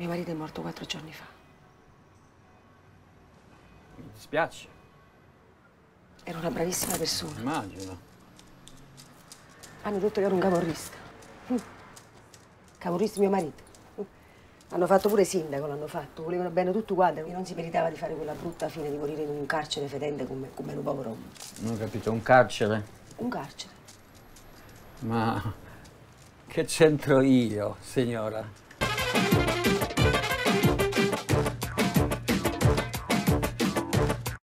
Mio marito è morto quattro giorni fa. Mi dispiace. Era una bravissima persona. Immagino. Hanno detto che era un camorrista. Camorrista mio marito. Hanno fatto pure sindaco, l'hanno fatto. Volevano bene tutti quanti. E non si meritava di fare quella brutta fine di morire in un carcere fedente come, come un povero. Non ho capito, un carcere? Un carcere. Ma che c'entro io, signora?